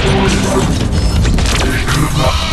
Give up.